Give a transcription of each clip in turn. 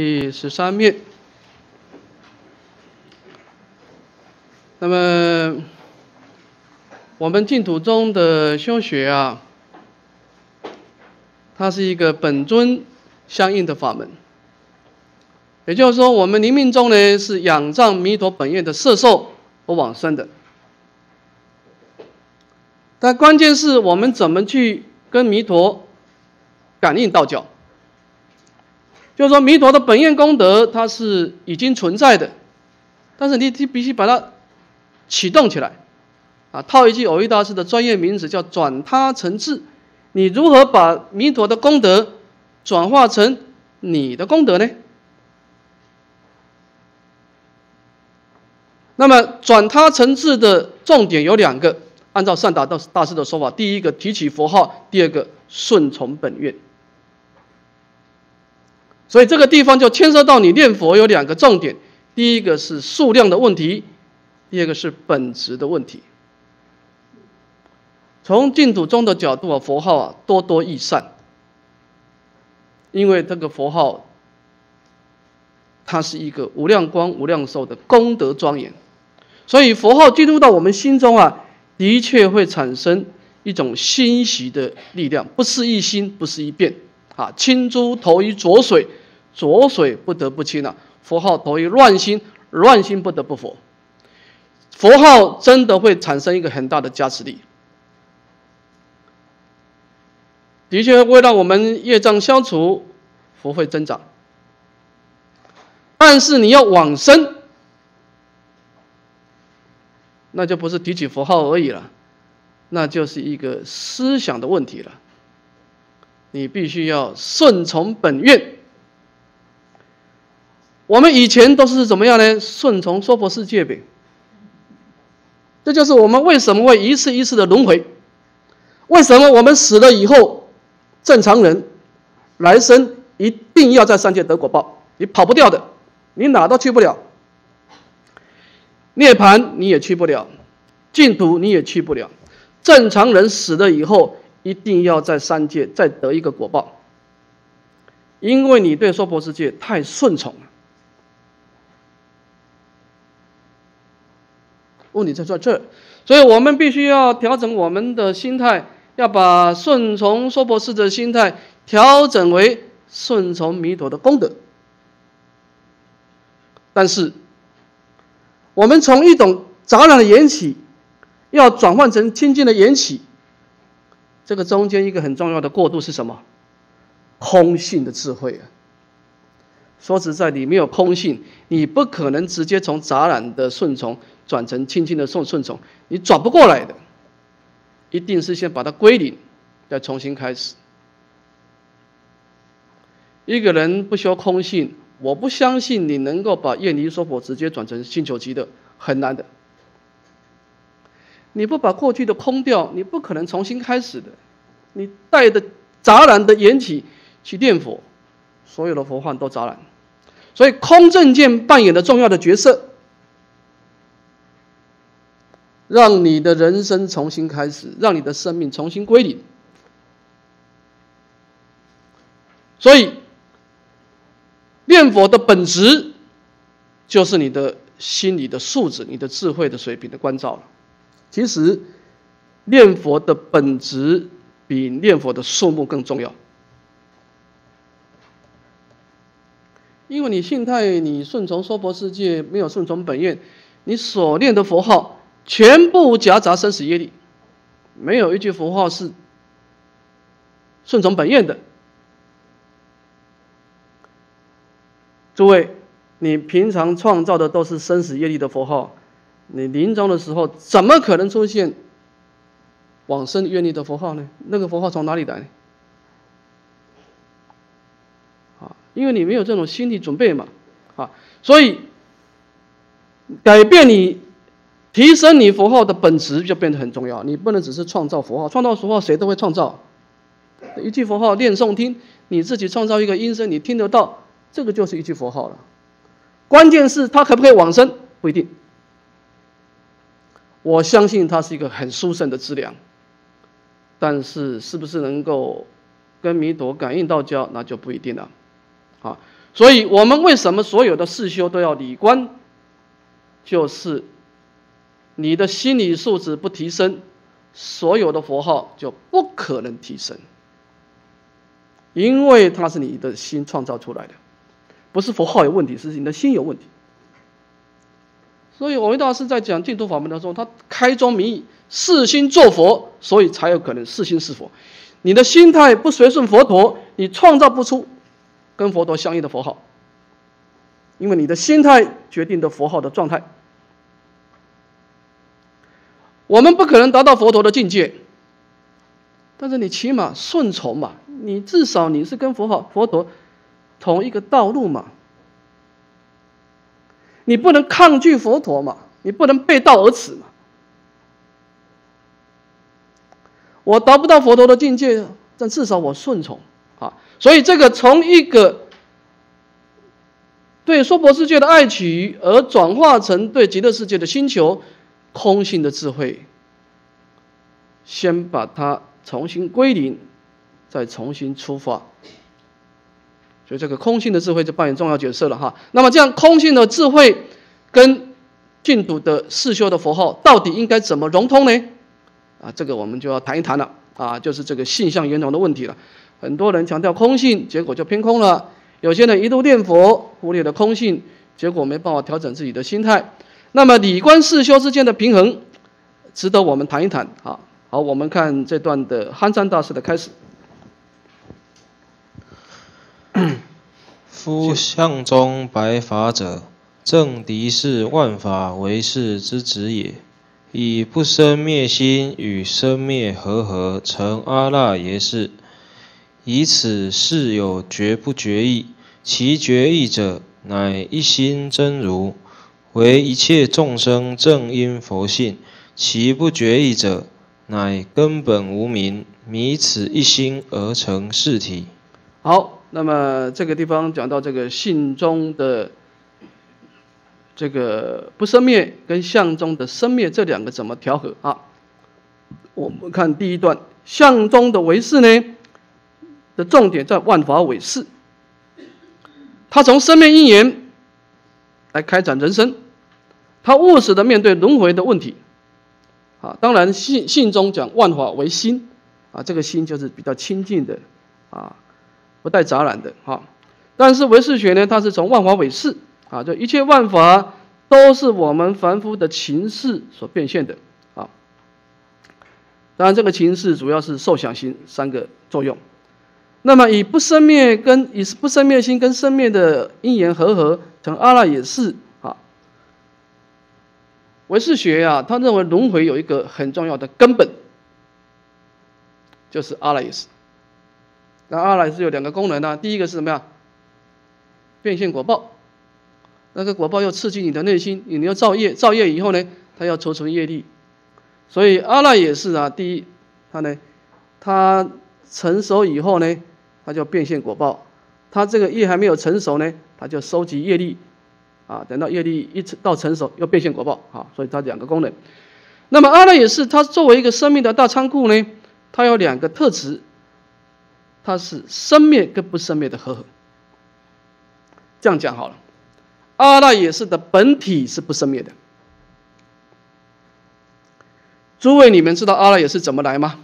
第十三面。那么，我们净土中的修学啊，它是一个本尊相应的法门。也就是说，我们临命中呢是仰仗弥陀本愿的摄受而往生的。但关键是我们怎么去跟弥陀感应道教？就是说，弥陀的本愿功德它是已经存在的，但是你你必须把它启动起来，啊，套一句偶遇大师的专业名词叫转他成智。你如何把弥陀的功德转化成你的功德呢？那么转他成智的重点有两个，按照善达大大师的说法，第一个提起佛号，第二个顺从本愿。所以这个地方就牵涉到你念佛有两个重点，第一个是数量的问题，第二个是本质的问题。从净土中的角度啊，佛号啊多多益善，因为这个佛号，它是一个无量光无量寿的功德庄严，所以佛号进入到我们心中啊，的确会产生一种欣喜的力量，不是一心，不是一变啊，清珠投于浊水。浊水不得不清啊！佛号投于乱心，乱心不得不佛。佛号真的会产生一个很大的加持力，的确会让我们业障消除，福慧增长。但是你要往生，那就不是提起佛号而已了，那就是一个思想的问题了。你必须要顺从本愿。我们以前都是怎么样呢？顺从娑婆世界呗。这就是我们为什么会一次一次的轮回。为什么我们死了以后，正常人来生一定要在三界得果报，你跑不掉的，你哪都去不了。涅槃你也去不了，净土你也去不了。正常人死了以后，一定要在三界再得一个果报，因为你对娑婆世界太顺从了。问题就在这儿，所以我们必须要调整我们的心态，要把顺从娑婆世的心态调整为顺从弥陀的功德。但是，我们从一种杂染的缘起，要转换成清净的缘起，这个中间一个很重要的过渡是什么？空性的智慧啊！说实在，你没有空性，你不可能直接从杂染的顺从。转成轻轻的顺顺从，你转不过来的，一定是先把它归零，再重新开始。一个人不修空性，我不相信你能够把厌离娑婆直接转成星球级的，很难的。你不把过去的空掉，你不可能重新开始的。你带着杂染的缘起去念佛，所有的佛幻都杂染。所以空正见扮演的重要的角色。让你的人生重新开始，让你的生命重新归零。所以，念佛的本质，就是你的心理的素质、你的智慧的水平的关照了。其实，念佛的本质比念佛的数目更重要，因为你信太，你顺从娑婆世界，没有顺从本愿，你所念的佛号。全部夹杂生死业力，没有一句佛号是顺从本愿的。诸位，你平常创造的都是生死业力的佛号，你临终的时候怎么可能出现往生愿力的佛号呢？那个佛号从哪里来？啊，因为你没有这种心理准备嘛，啊，所以改变你。提升你佛号的本质就变得很重要，你不能只是创造佛号，创造佛号谁都会创造，一句佛号念诵听，你自己创造一个音声，你听得到，这个就是一句佛号了。关键是它可不可以往生，不一定。我相信它是一个很殊胜的资粮，但是是不是能够跟弥陀感应道交，那就不一定了。啊，所以我们为什么所有的四修都要理观？就是你的心理素质不提升，所有的佛号就不可能提升，因为它是你的心创造出来的，不是佛号有问题，是你的心有问题。所以，我们大师在讲净土法门的时候，他开宗明义：四心做佛，所以才有可能四心是佛。你的心态不随顺佛陀，你创造不出跟佛陀相应的佛号，因为你的心态决定的佛号的状态。我们不可能达到佛陀的境界，但是你起码顺从嘛，你至少你是跟佛号、佛陀同一个道路嘛。你不能抗拒佛陀嘛？你不能背道而驰嘛？我达不到佛陀的境界，但至少我顺从啊。所以这个从一个对娑婆世界的爱取，而转化成对极乐世界的星球空性的智慧，先把它重新归零，再重新出发。所以这个空性的智慧就扮演重要角色了哈。那么这样空性的智慧跟净土的四修的佛号到底应该怎么融通呢？啊，这个我们就要谈一谈了啊，就是这个性相圆融的问题了。很多人强调空性，结果就偏空了；有些人一度念佛，忽略了空性，结果没办法调整自己的心态。那么理观四修之间的平衡，值得我们谈一谈啊。好，我们看这段的憨山大师的开始。夫相中白法者，正敌是万法唯识之子也。以不生灭心与生灭合合成阿那耶识，以此事有觉不觉意。其觉意者，乃一心真如，为一切众生正因佛性；其不觉意者，乃根本无明，迷此一心而成事体。好。那么这个地方讲到这个性中的这个不生灭跟相中的生灭这两个怎么调和啊？我们看第一段，相中的唯识呢的重点在万法唯识，他从生灭因缘来开展人生，他务实的面对轮回的问题啊。当然信信中讲万法唯心啊，这个心就是比较清净的啊。不带杂染的哈，但是唯识学呢，它是从万法唯识啊，就一切万法都是我们凡夫的情势所变现的啊。当然，这个情势主要是受想行三个作用。那么以不生灭跟以不生灭心跟生灭的因缘合合成阿赖耶识啊。唯识学呀，他认为轮回有一个很重要的根本，就是阿赖耶识。那阿赖是有两个功能呢，第一个是什么呀？变现果报，那个果报要刺激你的内心，你要造业，造业以后呢，它要储存业力，所以阿赖也是啊。第一，它呢，它成熟以后呢，它叫变现果报，它这个业还没有成熟呢，它就收集业力，啊，等到业力一到成熟，又变现果报，啊，所以它两个功能。那么阿赖也是，它作为一个生命的大仓库呢，它有两个特质。它是生灭跟不生灭的合合，这样讲好了。阿赖耶识的本体是不生灭的。诸位，你们知道阿赖耶识怎么来吗？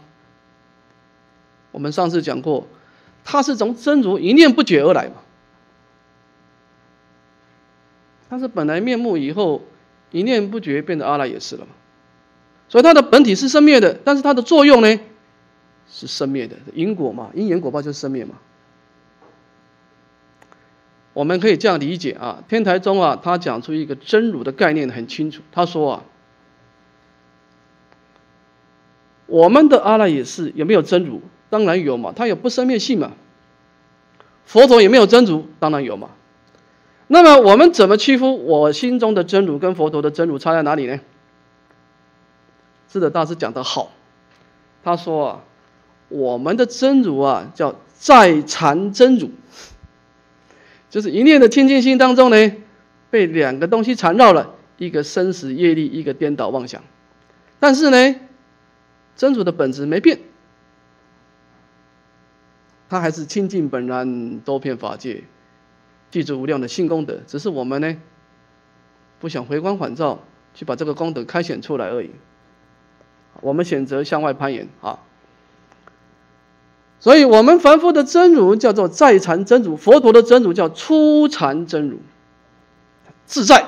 我们上次讲过，它是从真如一念不绝而来嘛。它是本来面目以后一念不绝变得阿赖耶识了嘛。所以它的本体是生灭的，但是它的作用呢？是生灭的因果嘛？因缘果报就是生灭嘛。我们可以这样理解啊，天台宗啊，他讲出一个真如的概念很清楚。他说啊，我们的阿赖耶识有没有真如？当然有嘛，它有不生灭性嘛。佛陀有没有真如？当然有嘛。那么我们怎么区分我心中的真如跟佛陀的真如差在哪里呢？智者大师讲得好，他说啊。我们的真如啊，叫在缠真如，就是一念的清净心当中呢，被两个东西缠绕了，一个生死业力，一个颠倒妄想。但是呢，真如的本质没变，他还是清净本然，多片法界，地质无量的性功德，只是我们呢不想回光返照去把这个功德开显出来而已。我们选择向外攀岩啊。所以，我们凡夫的真如叫做在禅真如，佛陀的真如叫初禅真如，自在，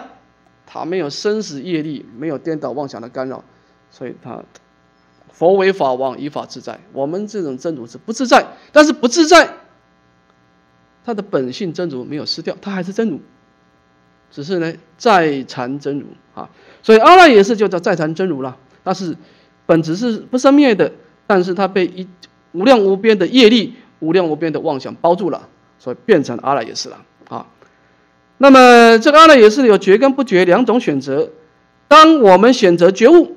他没有生死业力，没有颠倒妄想的干扰，所以他佛为法王，以法自在。我们这种真如是不自在，但是不自在，他的本性真如没有失掉，他还是真如，只是呢在禅真如啊。所以阿赖也是就叫在禅真如了，但是本质是不生灭的，但是他被一。无量无边的业力，无量无边的妄想包住了，所以变成阿赖耶识了啊。那么这个阿赖耶识有觉跟不觉两种选择。当我们选择觉悟，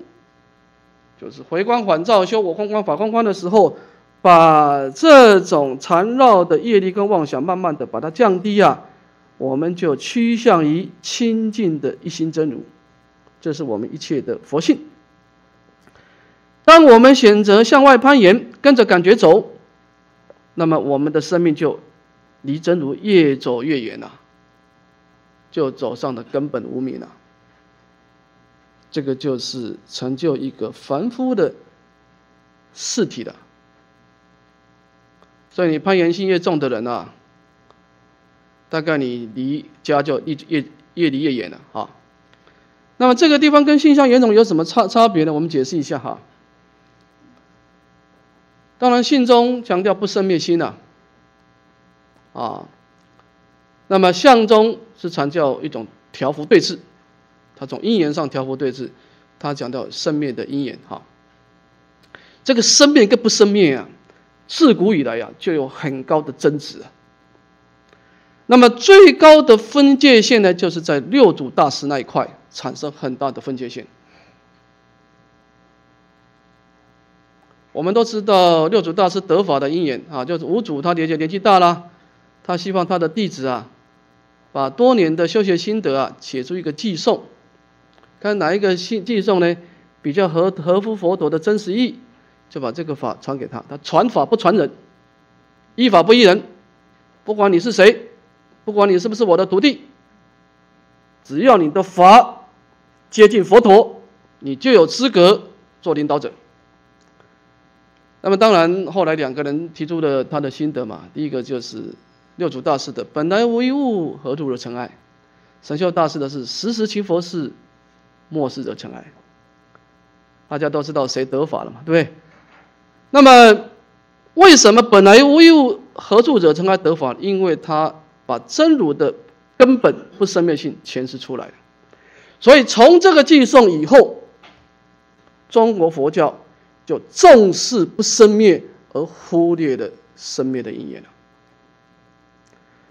就是回光返照、修我空光、法空光的时候，把这种缠绕的业力跟妄想慢慢的把它降低啊，我们就趋向于清净的一心真如，这是我们一切的佛性。当我们选择向外攀岩，跟着感觉走，那么我们的生命就离真如越走越远了，就走上了根本无明了。这个就是成就一个凡夫的事体了。所以你攀岩心越重的人啊，大概你离家就越越越离越远了啊。那么这个地方跟性相严重有什么差差别呢？我们解释一下哈。当然，信中强调不生灭心呐，啊，那么相中是强调一种调伏对峙，它从因缘上调伏对峙，它讲到生灭的因缘哈。这个生灭跟不生灭啊，自古以来呀就有很高的争执啊。那么最高的分界线呢，就是在六祖大师那一块产生很大的分界线。我们都知道六祖大师得法的因缘啊，就是五祖他年纪年纪大了，他希望他的弟子啊，把多年的修学心得啊写出一个寄颂，看哪一个信寄送呢比较合合乎佛陀的真实意，就把这个法传给他。他传法不传人，依法不依人，不管你是谁，不管你是不是我的徒弟，只要你的法接近佛陀，你就有资格做领导者。那么当然，后来两个人提出了他的心得嘛。第一个就是六祖大师的“本来无一物，何处惹尘埃”，神秀大师的是“时时勤佛事，末世者尘埃”。大家都知道谁得法了嘛，对不对？那么为什么“本来无一物，何处惹尘埃”得法？因为他把真如的根本不生灭性诠释出来了。所以从这个寄送以后，中国佛教。就重视不生灭，而忽略了生灭的因缘了。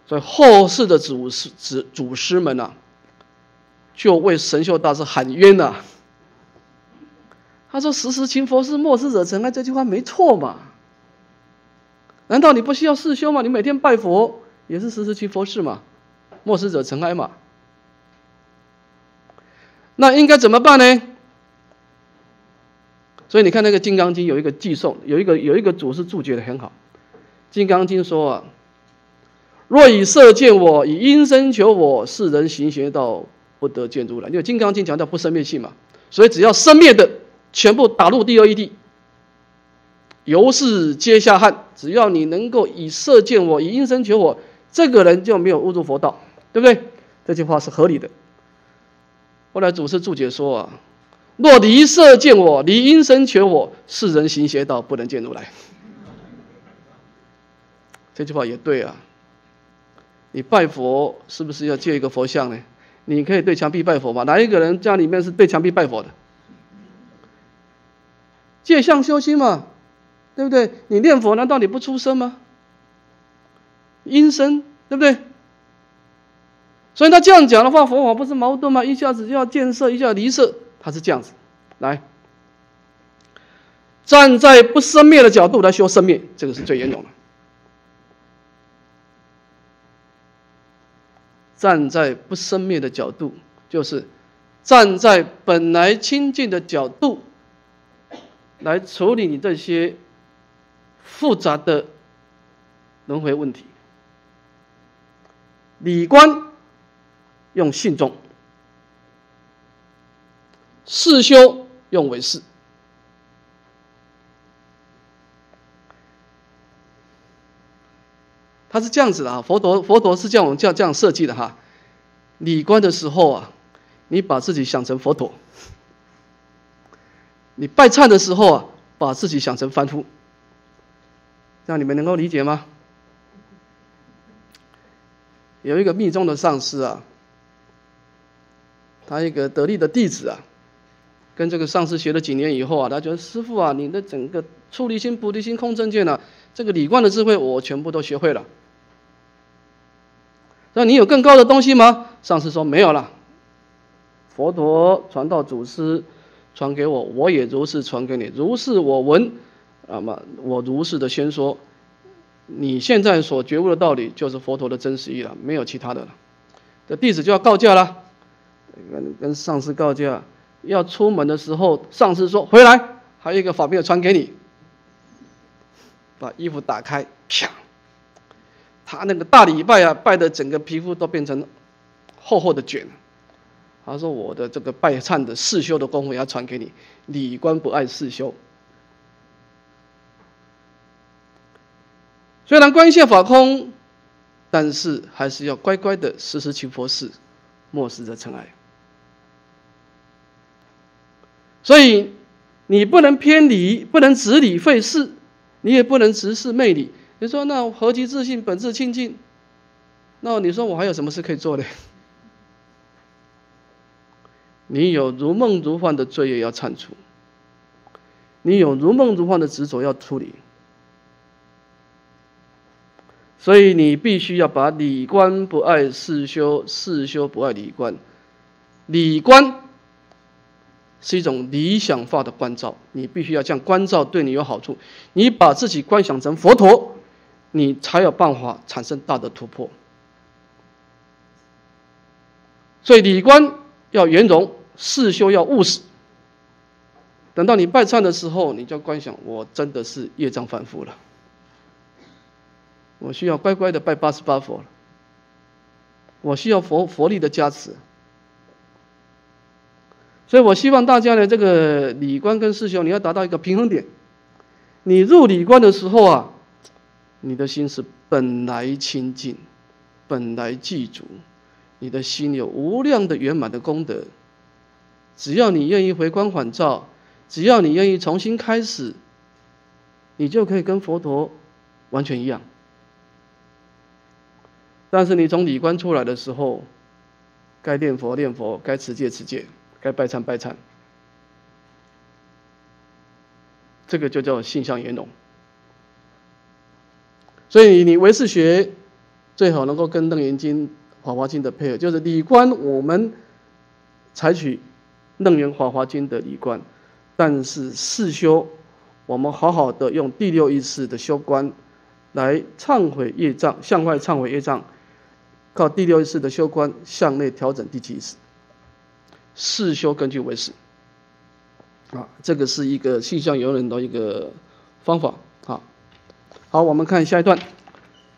所以后世的祖师、祖祖师们呐，就为神秀大师喊冤呐。他说：“时时勤佛事，莫使惹尘埃。”这句话没错嘛？难道你不需要世修吗？你每天拜佛也是时时勤佛事嘛，莫使惹尘埃嘛？那应该怎么办呢？所以你看那个《金刚经》有一个寄送，有一个有一个祖师注解的很好，《金刚经》说啊：“若以色见我，以因身求我，世人行邪道，不得见如来。”因为《金刚经》强调不生灭性嘛，所以只要生灭的，全部打入第二义地，由是皆下汉。只要你能够以色见我，以因身求我，这个人就没有误入佛道，对不对？这句话是合理的。后来祖师注解说啊。若离色见我，离因身求我，世人行邪道，不能见如来。这句话也对啊。你拜佛是不是要借一个佛像呢？你可以对墙壁拜佛吗？哪一个人家里面是对墙壁拜佛的？借相修心嘛，对不对？你念佛难道你不出声吗？因身对不对？所以他这样讲的话，佛法不是矛盾吗？一下子就要建设，一下离色。他是这样子，来，站在不生灭的角度来修生灭，这个是最严重的。站在不生灭的角度，就是站在本来清净的角度来处理你这些复杂的轮回问题。理观用信众，事修用为事。他是这样子的啊，佛陀佛陀是这样这样这样设计的哈。理观的时候啊，你把自己想成佛陀；你拜忏的时候啊，把自己想成凡夫。这样你们能够理解吗？有一个密宗的上师啊，他一个得力的弟子啊，跟这个上师学了几年以后啊，他觉得师傅啊，你的整个出离心、菩提心、空正见呢，这个理观的智慧我全部都学会了。那你有更高的东西吗？上师说没有了。佛陀传道祖师传给我，我也如是传给你，如是我闻，那么我如是的先说。你现在所觉悟的道理，就是佛陀的真实意了，没有其他的了。这弟子就要告假了，跟跟上师告假，要出门的时候，上师说回来，还有一个法要传给你。把衣服打开，啪。他那个大礼拜啊，拜的整个皮肤都变成厚厚的茧。他说：“我的这个拜忏的四修的功夫要传给你，礼观不爱四修。虽然观现法空，但是还是要乖乖的时时勤佛事，莫使惹尘埃。所以你不能偏离，不能执理废事，你也不能直视昧理。”你说那何其自信，本自清净？那你说我还有什么事可以做呢？你有如梦如幻的罪业要铲除，你有如梦如幻的执着要处理，所以你必须要把理观不爱事修，事修不爱理观，理观。是一种理想化的关照，你必须要这样关照，对你有好处。你把自己观想成佛陀。你才有办法产生大的突破，所以理观要圆融，事修要务实。等到你拜忏的时候，你就观想：我真的是业障反复了，我需要乖乖的拜八十八佛了，我需要佛佛力的加持。所以我希望大家呢，这个理观跟事修，你要达到一个平衡点。你入理观的时候啊。你的心是本来清净，本来具足，你的心有无量的圆满的功德。只要你愿意回光返照，只要你愿意重新开始，你就可以跟佛陀完全一样。但是你从理观出来的时候，该念佛念佛，该持戒持戒，该拜忏拜忏，这个就叫性相圆融。所以你唯识学最好能够跟《楞严经》《法华经》的配合，就是理观我们采取《楞严法华经》的理观，但是四修我们好好的用第六意识的修观来忏悔业障，向外忏悔业障，靠第六意识的修观向内调整第七意识。四修根据唯识，啊，这个是一个性相游人的一个方法。好，我们看下一段。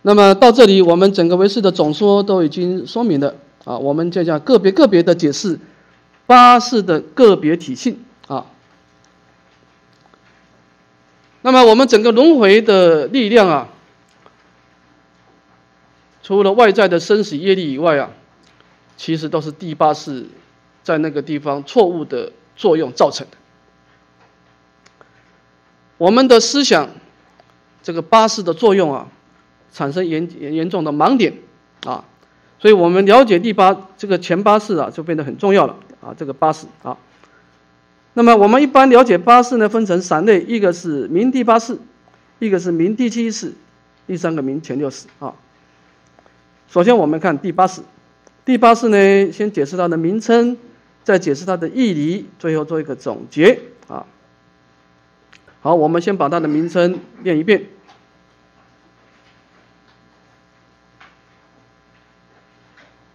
那么到这里，我们整个唯识的总说都已经说明了啊。我们就讲个别个别的解释八识的个别体性啊。那么我们整个轮回的力量啊，除了外在的生死业力以外啊，其实都是第八识在那个地方错误的作用造成的。我们的思想。这个八识的作用啊，产生严严重的盲点啊，所以我们了解第八这个前八识啊，就变得很重要了啊。这个八识啊，那么我们一般了解八识呢，分成三类，一个是明第八识，一个是明第七识，第三个明前六识啊。首先我们看第八识，第八识呢，先解释它的名称，再解释它的义理，最后做一个总结啊。好，我们先把它的名称念一遍。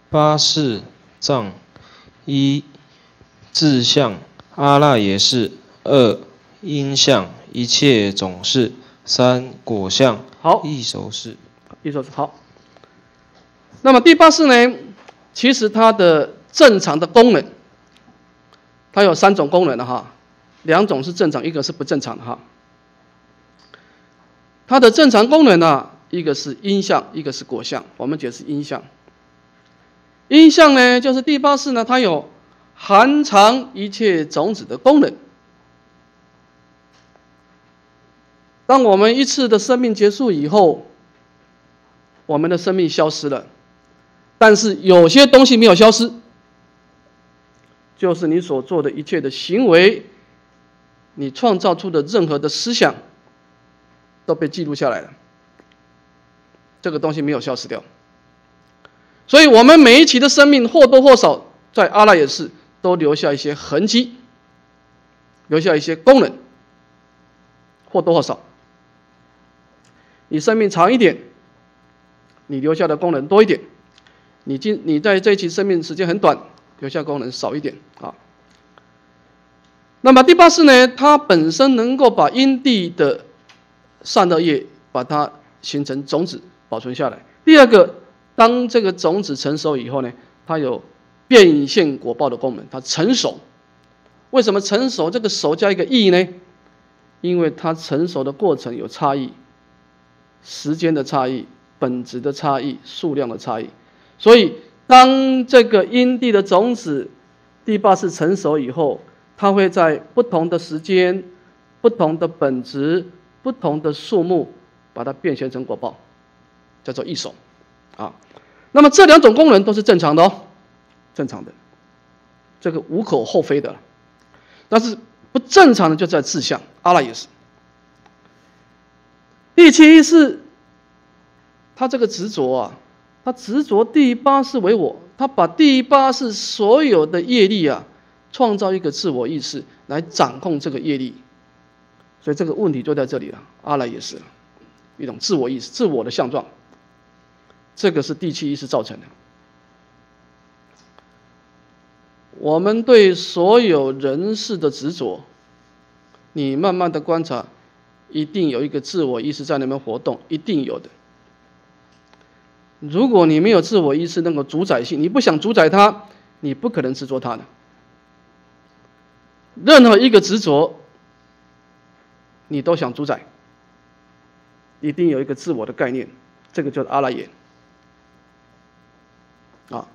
八事藏，一自相阿赖耶识，二因相一切总是，三果相好，一手是，一手是好。那么第八式呢，其实它的正常的功能，它有三种功能的哈，两种是正常，一个是不正常的哈。它的正常功能呢，一个是因相，一个是果相。我们解释因相。因相呢，就是第八式呢，它有含藏一切种子的功能。当我们一次的生命结束以后，我们的生命消失了，但是有些东西没有消失，就是你所做的一切的行为，你创造出的任何的思想，都被记录下来了。这个东西没有消失掉，所以我们每一期的生命或多或少在阿拉也是都留下一些痕迹，留下一些功能，或多或少。你生命长一点，你留下的功能多一点；你今你在这一期生命时间很短，留下功能少一点啊。那么第八式呢，它本身能够把因地的善恶业，把它形成种子保存下来。第二个，当这个种子成熟以后呢，它有变现果报的功能，它成熟。为什么成熟？这个“熟”加一个“意”呢？因为它成熟的过程有差异。时间的差异、本质的差异、数量的差异，所以当这个因地的种子第八次成熟以后，它会在不同的时间、不同的本质、不同的数目，把它变现成果报，叫做一手啊。那么这两种功能都是正常的哦，正常的，这个无可厚非的。但是不正常的就在志向，阿拉也是。第七是，他这个执着啊，他执着第八世为我，他把第八世所有的业力啊，创造一个自我意识来掌控这个业力，所以这个问题就在这里了。阿赖也是一种自我意识、自我的相状，这个是第七意识造成的。我们对所有人事的执着，你慢慢的观察。一定有一个自我意识在那边活动，一定有的。如果你没有自我意识那个主宰性，你不想主宰它，你不可能执着它的。任何一个执着，你都想主宰，一定有一个自我的概念，这个叫阿拉耶。啊，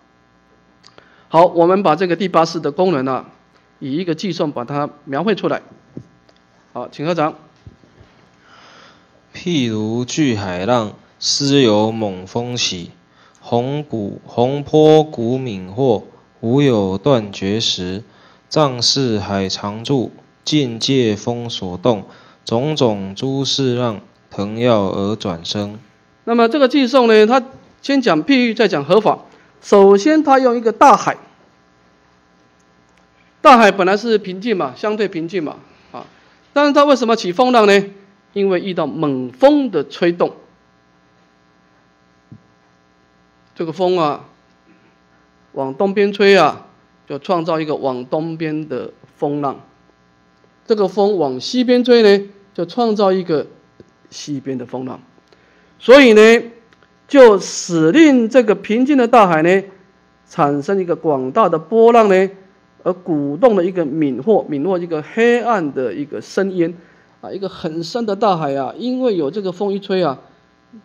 好，我们把这个第八式的功能呢，以一个计算把它描绘出来。好，请合掌。譬如巨海浪，斯有猛风起；洪谷洪波谷敏或，无有断绝时。藏是海常住，境界风所动，种种诸事让腾跃而转生。那么这个寄送呢？他先讲譬喻，再讲合法。首先，他用一个大海，大海本来是平静嘛，相对平静嘛，啊，但是它为什么起风浪呢？因为遇到猛风的吹动，这个风啊，往东边吹啊，就创造一个往东边的风浪；这个风往西边吹呢，就创造一个西边的风浪。所以呢，就使令这个平静的大海呢，产生一个广大的波浪呢，而鼓动了一个敏或敏或一个黑暗的一个深渊。啊，一个很深的大海啊，因为有这个风一吹啊，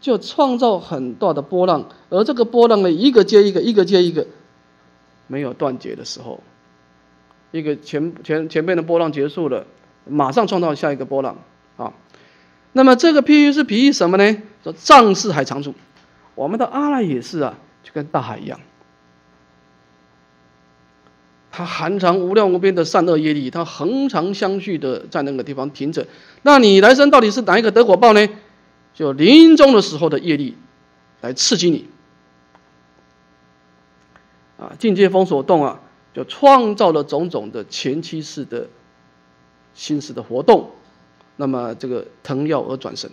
就创造很大的波浪，而这个波浪呢，一个接一个，一个接一个，没有断绝的时候，一个前前前面的波浪结束了，马上创造下一个波浪啊。那么这个譬喻是比喻什么呢？说藏式海常住，我们的阿赖也是啊，就跟大海一样。它含藏无量无边的善恶业力，它恒常相续的在那个地方停着。那你来生到底是哪一个得果报呢？就临终的时候的业力来刺激你。啊，境界风所动啊，就创造了种种的前期式的心思的活动。那么这个腾跃而转身，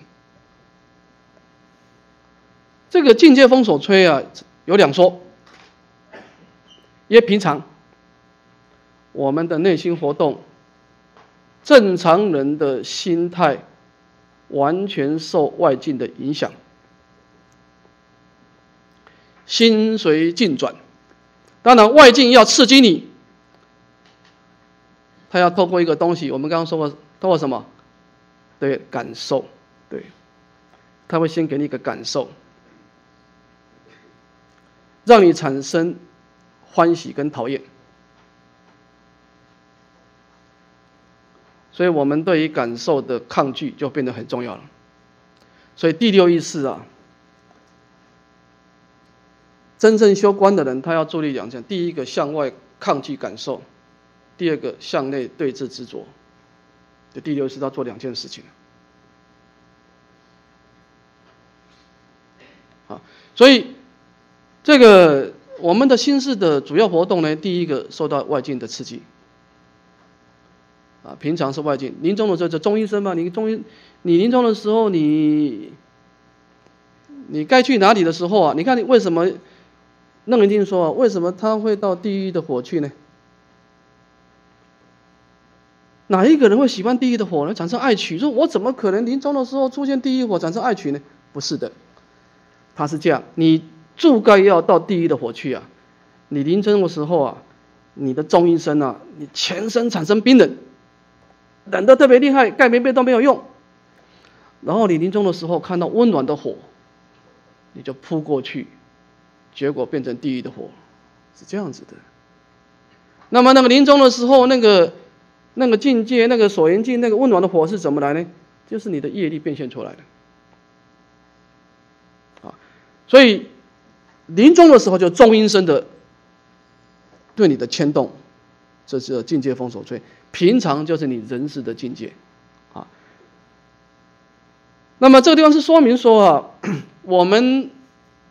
这个境界风所吹啊，有两说，也平常。我们的内心活动，正常人的心态完全受外境的影响。心随境转。当然，外境要刺激你，他要透过一个东西，我们刚刚说过，透过什么？对，感受，对，他会先给你一个感受，让你产生欢喜跟讨厌。所以我们对于感受的抗拒就变得很重要了。所以第六意识啊，真正修观的人，他要注意两件：第一个向外抗拒感受；第二个向内对峙执着。这第六是要做两件事情。啊，所以这个我们的心事的主要活动呢，第一个受到外境的刺激。啊，平常是外境，临终的时候就中医生嘛。你中医，你临终的时候，你你该去哪里的时候啊？你看你为什么？楞严经说啊，为什么他会到地狱的火去呢？哪一个人会喜欢地狱的火呢？产生爱取？说我怎么可能临终的时候出现地狱火产生爱取呢？不是的，他是这样，你住该要到地狱的火去啊。你临终的时候啊，你的中医生啊，你全身产生冰冷。冷得特别厉害，盖棉被都没有用。然后你临终的时候看到温暖的火，你就扑过去，结果变成地狱的火，是这样子的。那么那个临终的时候，那个那个境界，那个所缘境，那个温暖的火是怎么来呢？就是你的业力变现出来的。啊，所以临终的时候就重阴身的对你的牵动，这是境界风所吹。平常就是你人世的境界，啊，那么这个地方是说明说啊，我们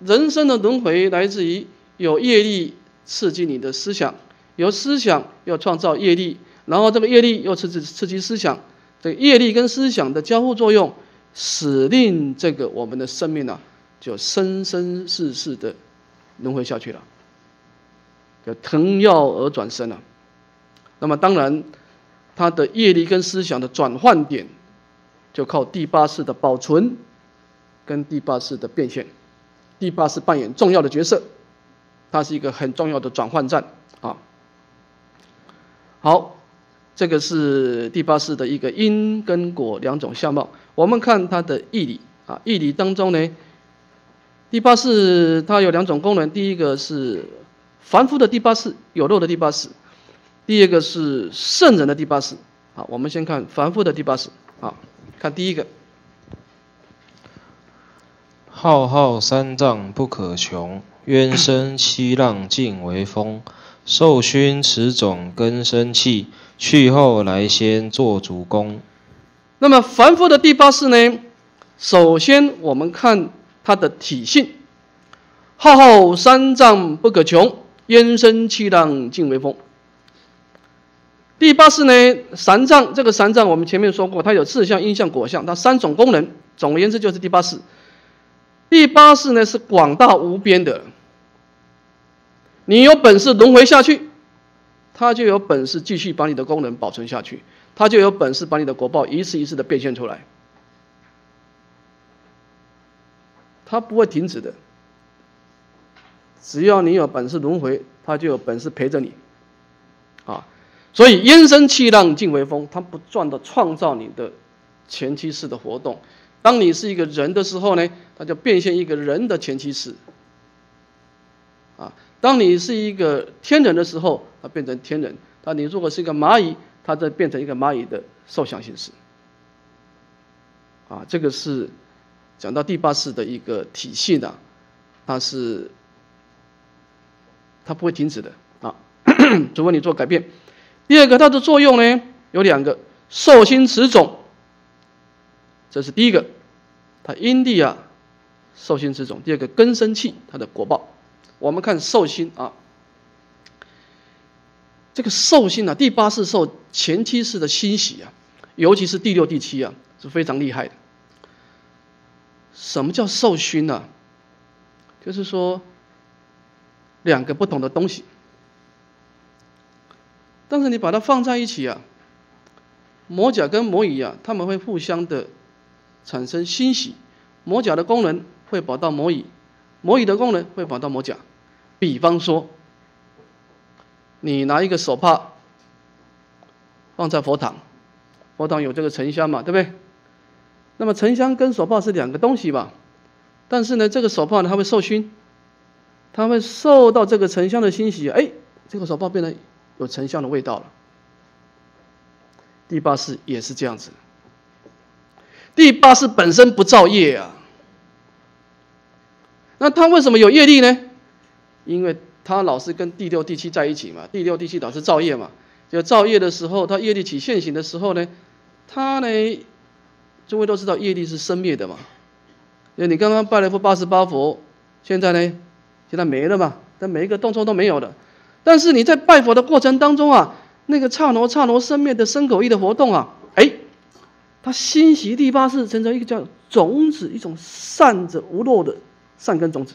人生的轮回来自于有业力刺激你的思想，有思想要创造业力，然后这个业力又刺激刺激思想，这个业力跟思想的交互作用，使令这个我们的生命呢，就生生世世的轮回下去了，就腾跃而转身了。那么当然。他的业力跟思想的转换点，就靠第八世的保存，跟第八世的变现。第八是扮演重要的角色，它是一个很重要的转换站啊。好，这个是第八世的一个因跟果两种相貌。我们看它的义理啊，义理当中呢，第八世它有两种功能，第一个是凡夫的第八世，有肉的第八世。第二个是圣人的第八式，好，我们先看凡夫的第八式啊，看第一个，浩浩三藏不可穷，渊深七浪尽为风，受熏此种根生气，去后来先做主公。那么凡夫的第八识呢？首先我们看它的体性，浩浩三藏不可穷，渊深七浪尽为风。第八式呢，三藏这个三藏我们前面说过，它有四相、因相、果相，它三种功能。总而言之，就是第八式。第八式呢是广大无边的，你有本事轮回下去，他就有本事继续把你的功能保存下去，他就有本事把你的果报一次一次的变现出来，他不会停止的。只要你有本事轮回，他就有本事陪着你，啊。所以烟生气浪尽为风，他不断的创造你的前期式的活动。当你是一个人的时候呢，它就变现一个人的前期式。啊，当你是一个天人的时候，它变成天人；那你如果是一个蚂蚁，它再变成一个蚂蚁的受想形式。啊，这个是讲到第八式的一个体系的，它是它不会停止的啊，除非你做改变。第二个，它的作用呢有两个：受心持种，这是第一个，它因地啊受心之种；第二个根生气，它的果报。我们看受心啊，这个受心啊，第八是受前期式的欣喜啊，尤其是第六、第七啊，是非常厉害的。什么叫受熏呢？就是说两个不同的东西。但是你把它放在一起啊，魔甲跟魔乙啊，他们会互相的产生欣喜，魔甲的功能会跑到魔乙，魔乙的功能会跑到魔甲。比方说，你拿一个手帕放在佛堂，佛堂有这个沉香嘛，对不对？那么沉香跟手帕是两个东西吧？但是呢，这个手帕呢，它会受熏，它会受到这个沉香的熏洗，哎，这个手帕变得有沉香的味道了。第八式也是这样子。第八是本身不造业啊，那他为什么有业力呢？因为他老是跟第六、第七在一起嘛，第六、第七老是造业嘛，就造业的时候，他业力起现行的时候呢，他呢，诸位都知道业力是生灭的嘛。那你刚刚拜了佛八十八佛，现在呢，现在没了嘛，但每一个动作都没有了。但是你在拜佛的过程当中啊，那个刹那刹那生灭的生口意的活动啊，哎，他心喜第八世成成一个叫种子，一种善者无漏的善根种子，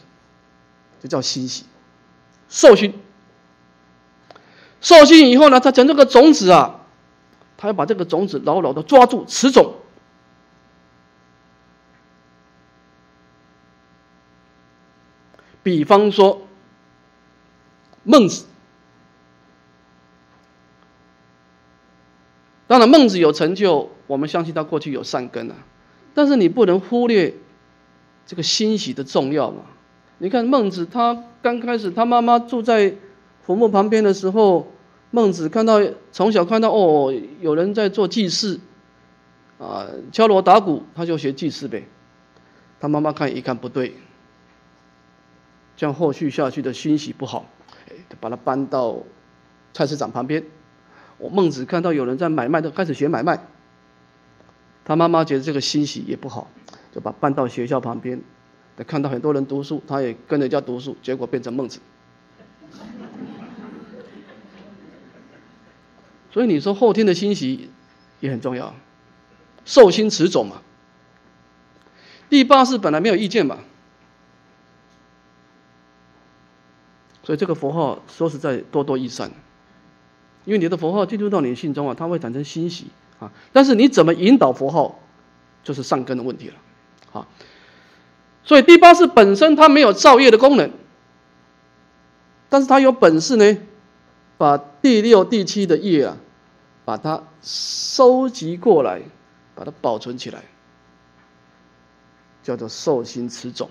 就叫心喜。受熏，受熏以后呢，他讲这个种子啊，他要把这个种子牢牢的抓住，持种。比方说，孟子，当然孟子有成就，我们相信他过去有善根啊，但是你不能忽略这个欣喜的重要嘛。你看孟子，他刚开始他妈妈住在坟墓旁边的时候，孟子看到从小看到哦，有人在做祭祀，啊，敲锣打鼓，他就学祭祀呗。他妈妈看一看不对，这样后续下去的欣喜不好，哎，把他搬到菜市场旁边。我孟子看到有人在买卖，都开始学买卖。他妈妈觉得这个欣喜也不好，就把搬到学校旁边。看到很多人读书，他也跟人家读书，结果变成孟子。所以你说后天的欣喜也很重要，受心持种嘛。第八是本来没有意见嘛，所以这个佛号说实在多多益善，因为你的佛号进入到你的心中啊，它会产生欣喜啊。但是你怎么引导佛号，就是上根的问题了，啊。所以第八式本身它没有造业的功能，但是它有本事呢，把第六、第七的业啊，把它收集过来，把它保存起来，叫做受心持种。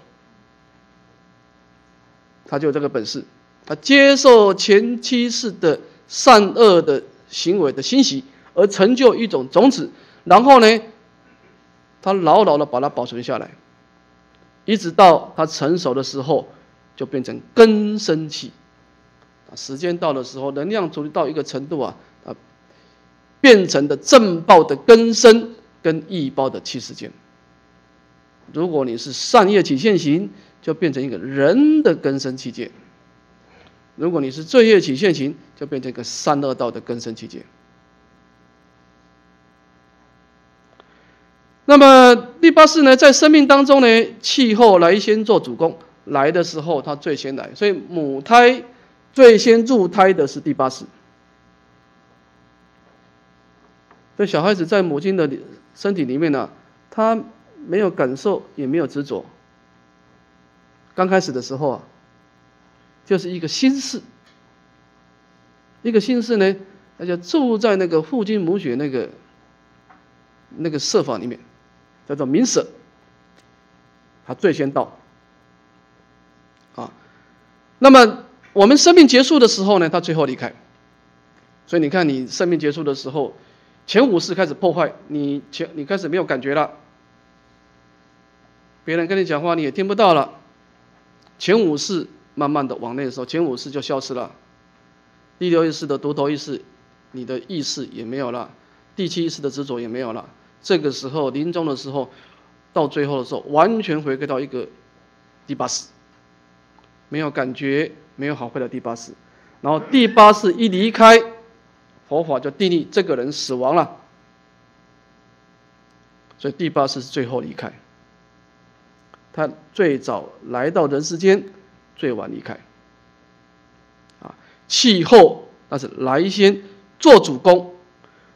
他就有这个本事，他接受前七世的善恶的行为的欣喜，而成就一种种子，然后呢，他牢牢的把它保存下来。一直到它成熟的时候，就变成根生气。啊，时间到的时候，能量处理到一个程度啊，啊，变成的正报的根生跟异报的气时间。如果你是善业起现行，就变成一个人的根生气界；如果你是罪业起现行，就变成一个三恶道的根生气界。那么第八式呢，在生命当中呢，气候来先做主攻，来的时候它最先来，所以母胎最先入胎的是第八式。所以小孩子在母亲的身体里面呢，他没有感受，也没有执着。刚开始的时候啊，就是一个心事，一个心事呢，那就住在那个父精母血那个那个设法里面。叫做明舍，他最先到，啊，那么我们生命结束的时候呢，他最后离开。所以你看，你生命结束的时候，前五世开始破坏，你前你开始没有感觉了，别人跟你讲话你也听不到了，前五世慢慢的往内的时候，前五世就消失了，第六意识的独头意识，你的意识也没有了，第七意识的执着也没有了。这个时候临终的时候，到最后的时候，完全回归到一个第八世，没有感觉，没有好坏的第八世。然后第八世一离开，佛法就定义这个人死亡了。所以第八世是最后离开，他最早来到人世间，最晚离开。啊，气候那是来先做主公。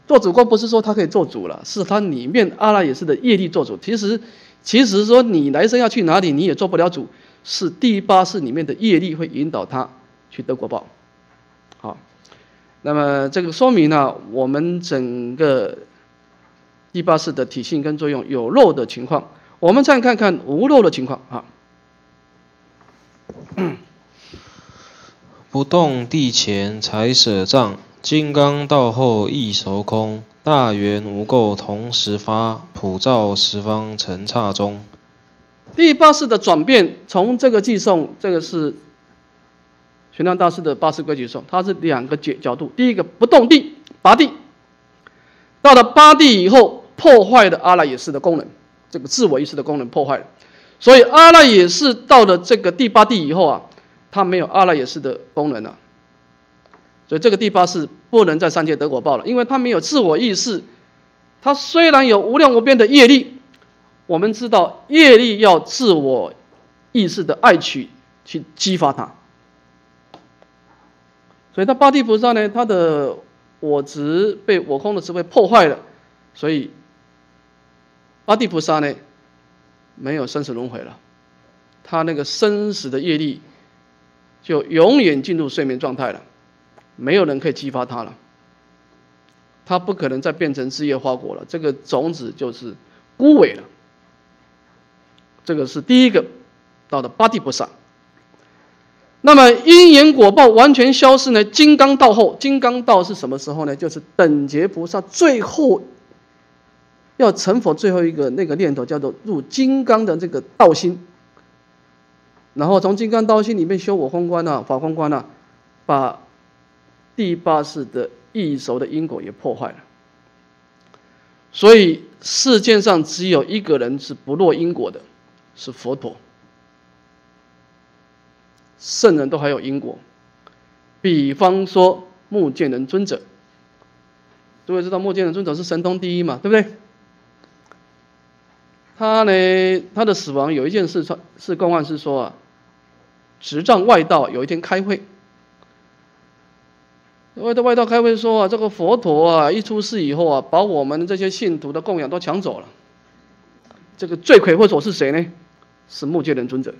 做主公不是说他可以做主了，是他里面阿拉也是的业力做主。其实，其实说你来生要去哪里，你也做不了主。是第八世里面的业力会引导他去得果报。好，那么这个说明呢，我们整个第八世的体性跟作用有漏的情况。我们再看看无漏的情况啊。不动地前才舍障，金刚道后亦熟空，大圆无垢同时发，普照十方尘刹中。第八式的转变，从这个寄送，这个是玄奘大师的八式规矩颂，它是两个角角度。第一个不动地拔地，到了八地以后，破坏的阿赖耶识的功能，这个自我意识的功能破坏了，所以阿赖耶识到了这个第八地以后啊。他没有阿赖耶识的功能了，所以这个第八是不能在三界得果报了，因为他没有自我意识。他虽然有无量无边的业力，我们知道业力要自我意识的爱取去激发他，所以他八地菩萨呢，他的我执被我空的智慧破坏了，所以八地菩萨呢没有生死轮回了，他那个生死的业力。就永远进入睡眠状态了，没有人可以激发他了，他不可能再变成枝叶花果了，这个种子就是枯萎了。这个是第一个到的八地菩萨。那么因缘果报完全消失呢？金刚道后，金刚道是什么时候呢？就是等觉菩萨最后要成佛最后一个那个念头，叫做入金刚的这个道心。然后从金刚道心里面修我空观啊，法空观啊，把第八世的易熟的因果也破坏了。所以世界上只有一个人是不落因果的，是佛陀。圣人都还有因果，比方说目犍连尊者，诸位知道目犍连尊者是神通第一嘛，对不对？他呢，他的死亡有一件事，是公案是说啊。执杖外道有一天开会，外道外道开会说啊，这个佛陀啊一出世以后啊，把我们这些信徒的供养都抢走了。这个罪魁祸首是谁呢？是目犍连尊者，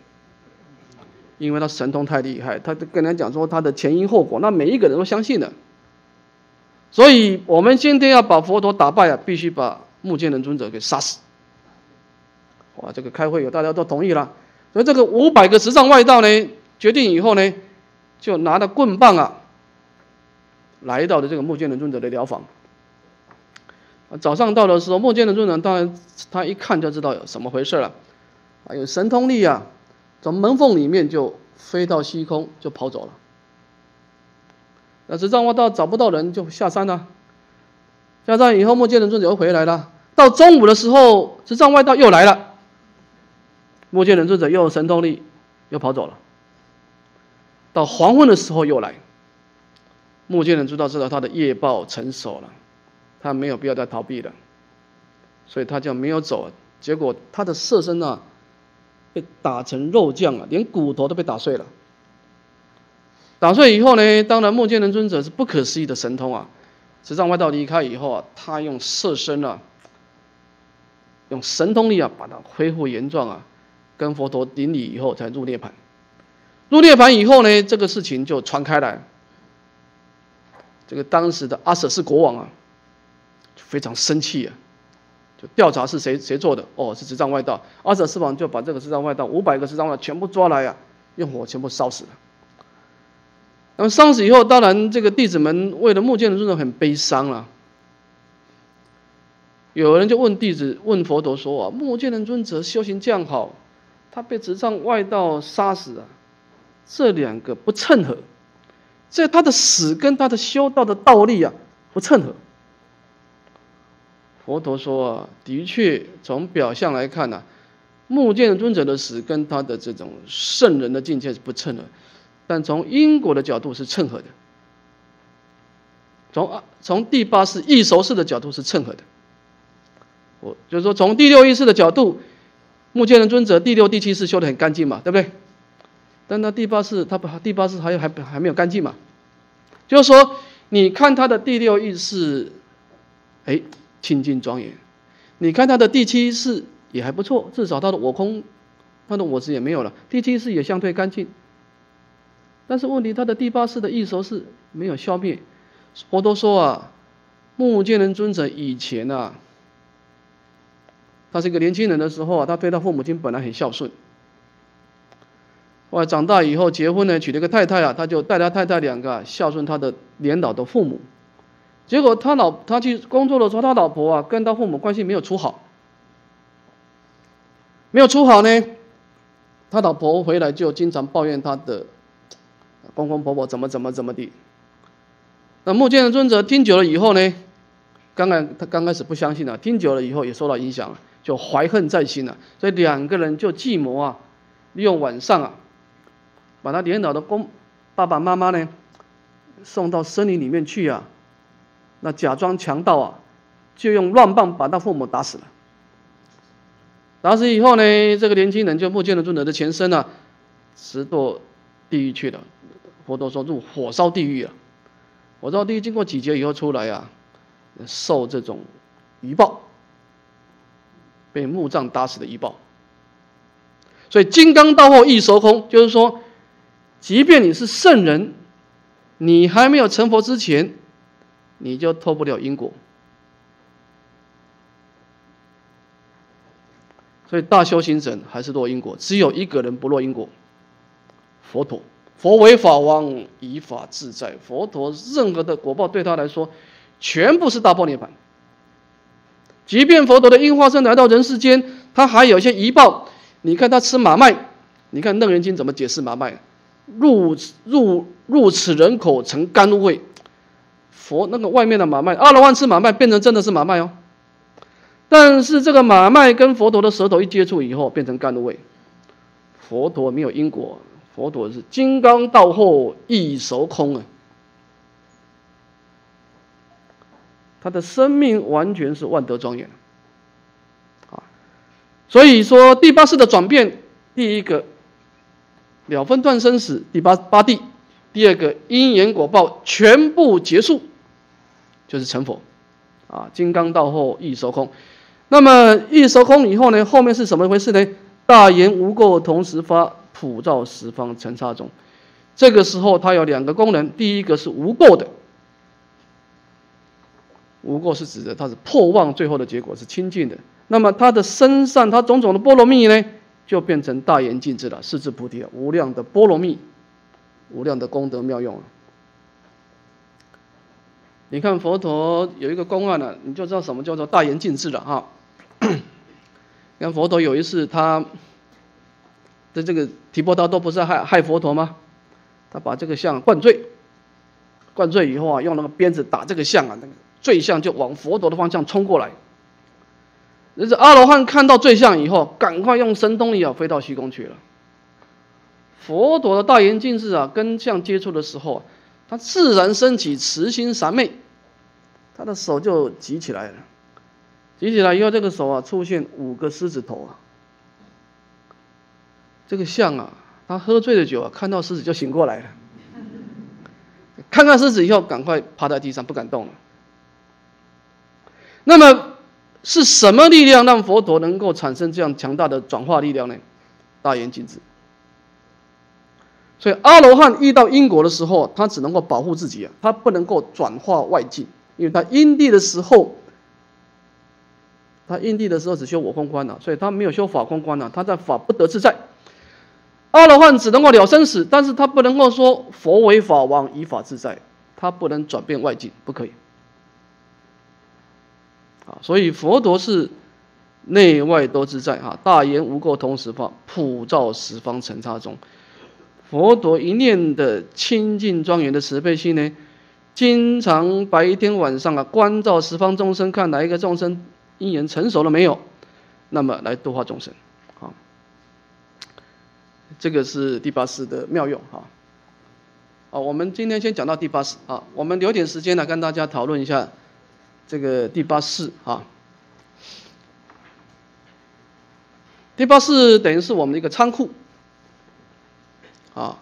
因为他神通太厉害，他跟人家讲说他的前因后果，那每一个人都相信了。所以我们今天要把佛陀打败啊，必须把目犍连尊者给杀死。哇，这个开会有大家都同意了。所以这个五百个执杖外道呢，决定以后呢，就拿着棍棒啊，来到了这个目犍连尊者的疗房。早上到的时候，目犍连尊者当然他一看就知道有什么回事了，啊，有神通力啊，从门缝里面就飞到虚空就跑走了。那执杖外道找不到人就下山了，下山以后目犍连尊者又回来了。到中午的时候，执杖外道又来了。目犍连尊者又有神通力，又跑走了。到黄昏的时候又来。目犍连知道知道他的业报成熟了，他没有必要再逃避了，所以他就没有走。结果他的色身啊，被打成肉酱了，连骨头都被打碎了。打碎以后呢，当然目犍连尊者是不可思议的神通啊。十丈外道离开以后啊，他用色身啊，用神通力啊，把它恢复原状啊。跟佛陀顶礼以后，才入涅盘。入涅盘以后呢，这个事情就传开来。这个当时的阿舍氏国王啊，就非常生气啊，就调查是谁谁做的。哦，是执杖外道。阿舍氏王就把这个执杖外道五百个执杖外全部抓来啊，用火全部烧死了。那么烧死以后，当然这个弟子们为了目犍连尊者很悲伤啊。有人就问弟子问佛陀说啊，目犍连尊者修行这样好。他被执杖外道杀死啊，这两个不称合，这他的死跟他的修道的道力啊不称合。佛陀说啊，的确从表象来看呢，目犍尊者的死跟他的这种圣人的境界是不称合，但从因果的角度是称合的，从啊从第八世异熟世的角度是称合的，我就是说从第六意识的角度。目犍连尊者第六、第七世修的很干净嘛，对不对？但他第八世他不，第八世还有还还没有干净嘛？就是说，你看他的第六意识，哎，清净庄严；你看他的第七世也还不错，至少他的我空他的我执也没有了。第七世也相对干净，但是问题他的第八世的异熟是没有消灭。佛陀说啊，目犍连尊者以前啊，他是一个年轻人的时候啊，他对他父母亲本来很孝顺。后来长大以后结婚呢，娶了个太太啊，他就带他太太两个孝顺他的年老的父母。结果他老他去工作的时候，他老婆啊跟他父母关系没有处好，没有处好呢，他老婆回来就经常抱怨他的公公婆婆怎么怎么怎么的。那目犍连尊者听久了以后呢，刚刚他刚开始不相信啊，听久了以后也受到影响了，就怀恨在心了，所以两个人就计谋啊，利用晚上啊。把他年老的公爸爸妈妈呢送到森林里面去啊，那假装强盗啊，就用乱棒把他父母打死了。打死以后呢，这个年轻人就目见了尊者的前身啊，直堕地狱去了。佛陀说入火烧地狱啊，火烧地狱经过几劫以后出来啊，受这种余报，被木杖打死的一报。所以金刚到后一收空，就是说。即便你是圣人，你还没有成佛之前，你就脱不了因果。所以大修行人还是落因果，只有一个人不落因果，佛陀。佛为法王，以法自在。佛陀任何的果报对他来说，全部是大波涅盘。即便佛陀的因化身来到人世间，他还有一些遗报。你看他吃马麦，你看《楞严经》怎么解释马麦？入入入此人口成甘露味，佛那个外面的马麦，阿罗汉吃马麦变成真的是马麦哦，但是这个马麦跟佛陀的舌头一接触以后变成甘露味，佛陀没有因果，佛陀是金刚道后一手空啊，他的生命完全是万德庄严啊，所以说第八世的转变，第一个。了分断生死，第八八地，第二个因缘果报全部结束，就是成佛，啊，金刚道后一收空。那么一收空以后呢，后面是什么回事呢？大言无垢同时发，普照十方尘刹中。这个时候它有两个功能，第一个是无垢的，无垢是指的它是破妄，最后的结果是清净的。那么它的身上，它种种的波罗蜜呢？就变成大圆净智了，四智菩提了，无量的波罗蜜，无量的功德妙用了！你看佛陀有一个公案呢，你就知道什么叫做大圆净智了哈。看佛陀有一次，他的这个提婆达多不是害害佛陀吗？他把这个像灌醉，灌醉以后啊，用那个鞭子打这个像啊，那个醉像就往佛陀的方向冲过来。那是阿罗汉看到罪相以后，赶快用神通力啊飞到虚空去了。佛陀的大圆镜智啊，跟相接触的时候，他自然升起慈心三昧，他的手就举起来了。举起来以后，这个手啊出现五个狮子头啊。这个相啊，他喝醉了酒啊，看到狮子就醒过来了。看看狮子以后，赶快趴在地上不敢动了。那么。是什么力量让佛陀能够产生这样强大的转化力量呢？大圆镜智。所以阿罗汉遇到因果的时候，他只能够保护自己啊，他不能够转化外境，因为他因地的时候，他因地的时候只修我空观了，所以他没有修法空观了，他在法不得自在。阿罗汉只能够了生死，但是他不能够说佛为法王，以法自在，他不能转变外境，不可以。啊，所以佛陀是内外都自在啊，大言无垢同时发，普照十方尘刹中。佛陀一念的清净庄严的慈悲心呢，经常白天晚上啊，关照十方众生，看哪一个众生因缘成熟了没有，那么来度化众生。好，这个是第八识的妙用哈。好，我们今天先讲到第八识啊，我们留点时间来跟大家讨论一下。这个第八世啊，第八世等于是我们的一个仓库啊。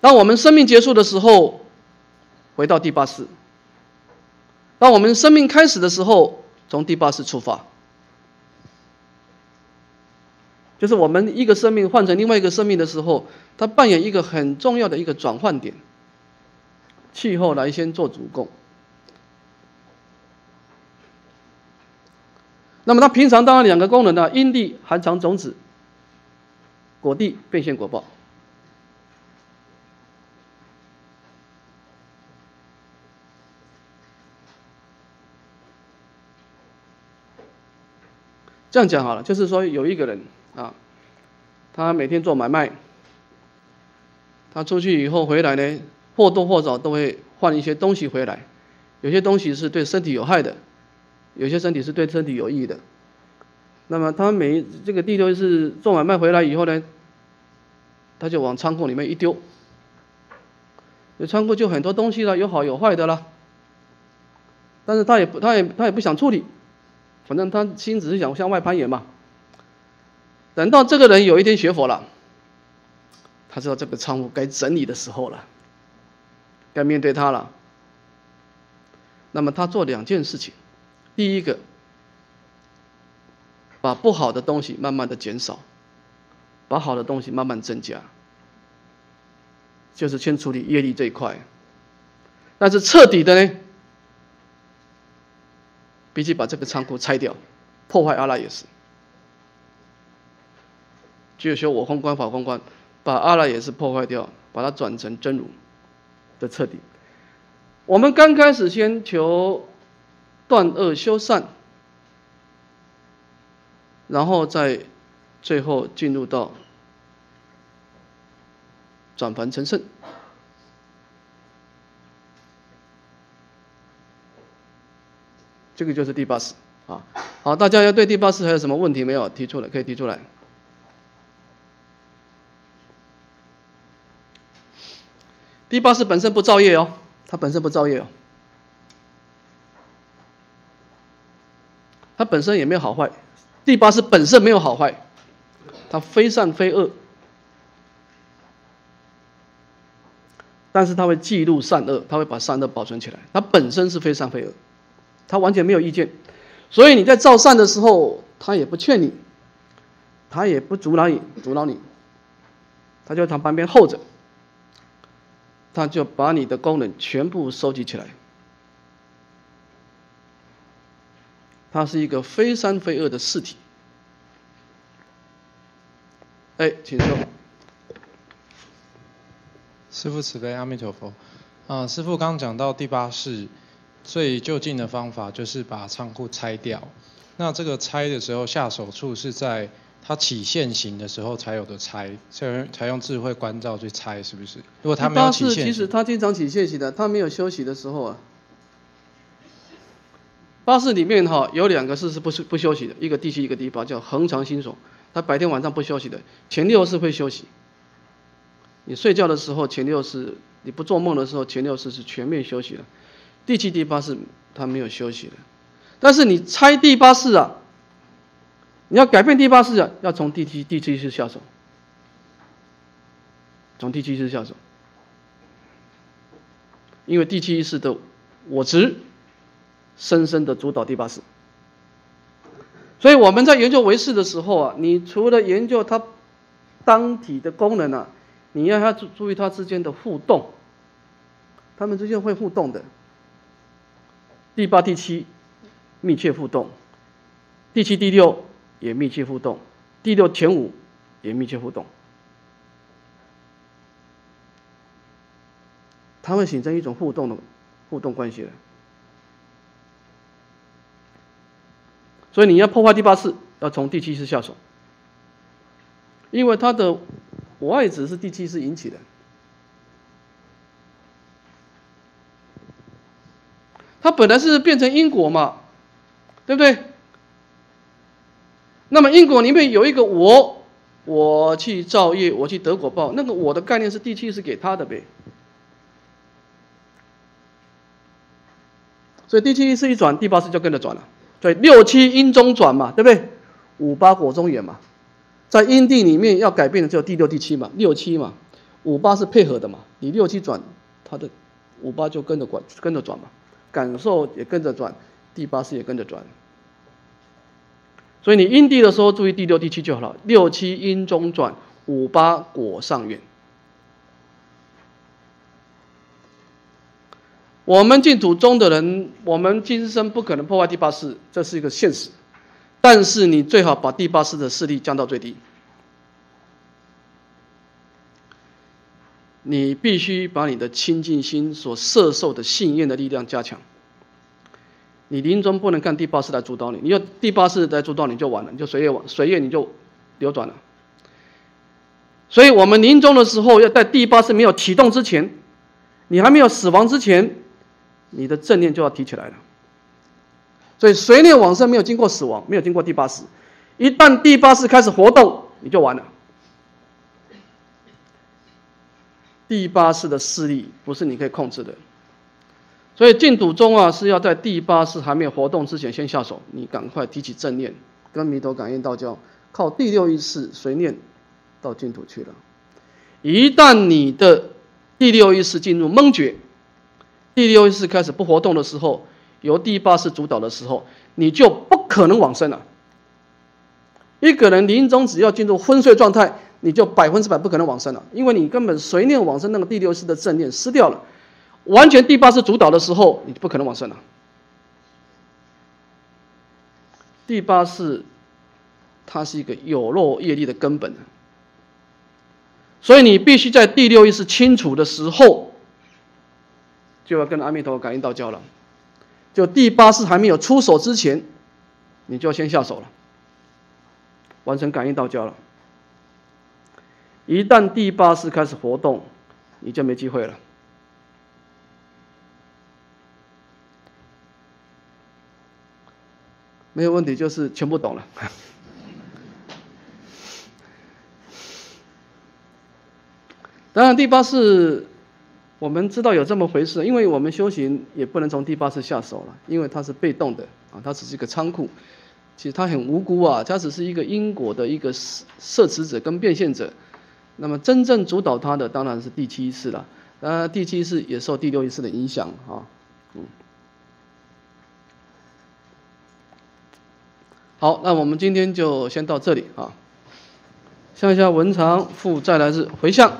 当我们生命结束的时候，回到第八世；当我们生命开始的时候，从第八世出发。就是我们一个生命换成另外一个生命的时候，它扮演一个很重要的一个转换点。气候来先做主供。那么它平常当然两个功能呢，阴地含藏种子，果地变现果报。这样讲好了，就是说有一个人啊，他每天做买卖，他出去以后回来呢，或多或少都会换一些东西回来，有些东西是对身体有害的，有些身体是对身体有益的。那么他每这个第六是做买卖回来以后呢，他就往仓库里面一丢，这仓库就很多东西了，有好有坏的了。但是他也不，他也他也不想处理。反正他心只是想向外攀岩嘛。等到这个人有一天学佛了，他知道这个仓库该整理的时候了，该面对他了。那么他做两件事情：第一个，把不好的东西慢慢的减少，把好的东西慢慢增加，就是先处理业力这一块。但是彻底的呢？必须把这个仓库拆掉，破坏阿拉也是。只有修我空观法空观，把阿拉也是破坏掉，把它转成真如的彻底。我们刚开始先求断恶修善，然后再最后进入到转凡成圣。这个就是第八式啊，好，大家要对第八式还有什么问题没有？提出来，可以提出来。第八式本身不造业哦，它本身不造业哦，它本身也没有好坏。第八是本身没有好坏，它非善非恶，但是它会记录善恶，它会把善恶保存起来，它本身是非善非恶。他完全没有意见，所以你在造善的时候，他也不劝你，他也不阻挠你，阻挠你，他就在旁边候着，他就把你的功能全部收集起来。他是一个非三非二的四体。哎，请说。师父慈悲，阿弥陀佛。啊，师父刚刚讲到第八世。最就近的方法就是把仓库拆掉。那这个拆的时候，下手处是在它起现行的时候才有的拆，才才用智慧关照去拆，是不是？如果它没有起现，其实它经常起现行的，它没有休息的时候啊。八士里面哈有两个是是不是不休息的，一个第七，一个第八，叫恒常心所。它白天晚上不休息的，前六是会休息。你睡觉的时候前六是，你不做梦的时候前六是是全面休息的。第七、第八是他没有休息的，但是你拆第八式啊，你要改变第八式啊，要从第七、第七式下手，从第七式下手，因为第七式的我执深深的主导第八式，所以我们在研究唯识的时候啊，你除了研究它当体的功能啊，你要要注注意它之间的互动，它们之间会互动的。第八、第七密切互动，第七、第六也密切互动，第六前五也密切互动，它会形成一种互动的互动关系的。所以你要破坏第八次，要从第七次下手，因为他的我爱子是第七次引起的。他本来是变成因果嘛，对不对？那么因果里面有一个我，我去造业，我去得果报，那个我的概念是第七次给他的呗。所以第七次一转，第八次就跟着转了。对六七因中转嘛，对不对？五八果中缘嘛，在因地里面要改变的只有第六、第七嘛，六七嘛，五八是配合的嘛。你六七转，它的五八就跟着转，跟着转嘛。感受也跟着转，第八是也跟着转，所以你阴地的时候注意第六、第七就好了。六七阴中转，五八果上远。我们净土中的人，我们今生不可能破坏第八识，这是一个现实。但是你最好把第八识的势力降到最低。你必须把你的清净心所摄受的信愿的力量加强。你临终不能看第八识来主导你，你要第八识来主导你就完了，你就随业往随业你就流转了。所以我们临终的时候，要在第八识没有启动之前，你还没有死亡之前，你的正念就要提起来了。所以随念往生没有经过死亡，没有经过第八识，一旦第八识开始活动，你就完了。第八识的势力不是你可以控制的。所以净土宗啊，是要在第八识还没有活动之前先下手，你赶快提起正念，跟弥陀感应道交，靠第六意识随念到净土去了。一旦你的第六意识进入懵觉，第六意识开始不活动的时候，由第八识主导的时候，你就不可能往生了。一个人临终只要进入昏睡状态，你就百分之百不可能往生了，因为你根本随念往生那个第六识的正念失掉了。完全第八识主导的时候，你不可能往生了。第八识，它是一个有漏业力的根本，所以你必须在第六意识清楚的时候，就要跟阿弥陀佛感应道交了。就第八识还没有出手之前，你就要先下手了，完成感应道交了。一旦第八识开始活动，你就没机会了。没有问题，就是全部懂了。当然，第八是我们知道有这么回事，因为我们修行也不能从第八次下手了，因为它是被动的啊，它只是一个仓库。其实它很无辜啊，它只是一个因果的一个摄持者跟变现者。那么真正主导它的当然是第七次了，当然第七次也受第六意识的影响啊，嗯。好，那我们今天就先到这里啊。向下文长复再来日回向。